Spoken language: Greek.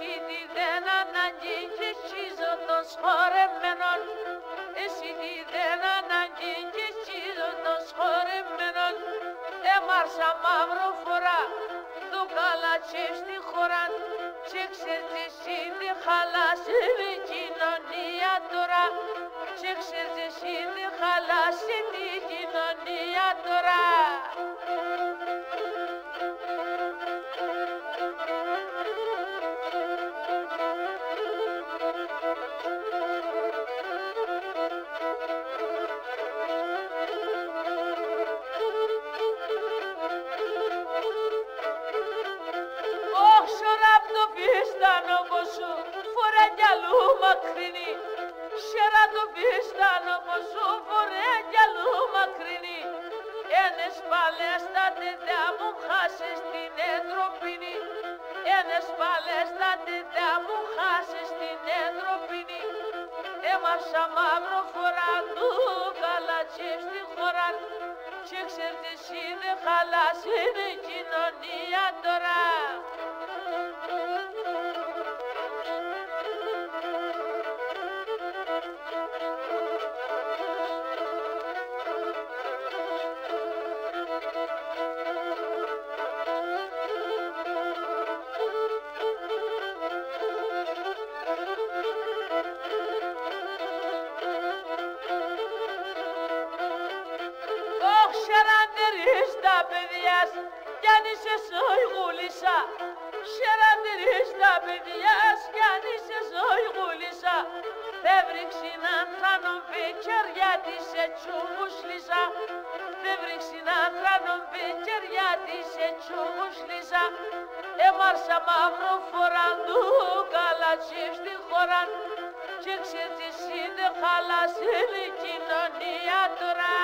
Εσύ δεν δεν και ίζω των σχορεμένων Εσύ δεν δεν και ίζω των σχορεμένων Έμαρσα μαύρο φορά του καλατσί στη χώρα Σε ξέρεις εσύ τη χαλάσει η κοινωνία τώρα. Σε ξέρεις εσύ τη χαλάσει μακρινή. Σέρα το πίστανο πως σου φορέ κι αλλού μακρινή. Ένες παλές τα τέτοια μου χάσεις την εντροπίνη. Ένες παλές τα τέτοια μου χάσεις την εντροπίνη. Έμασα μαύρο φορά του καλατσί στη χώρα και ξέρεις είναι χαλάσει η κοινωνία τώρα παιδιάς κι αν είσαι ζωή γούλησα Σεραντηρείς τα παιδιάς κι αν είσαι ζωή γούλησα Δεν βρίξεις να θράνον βίκερ τη σε τσουμουσλίσα Δεν βρίξεις να θράνον βίκερ τη σε τσουμουσλίσα Έμαρσα μαύρο φοραντού καλατσί στη χώρα. Και ξέρεις είναι χαλασίλη κοινωνία τώρα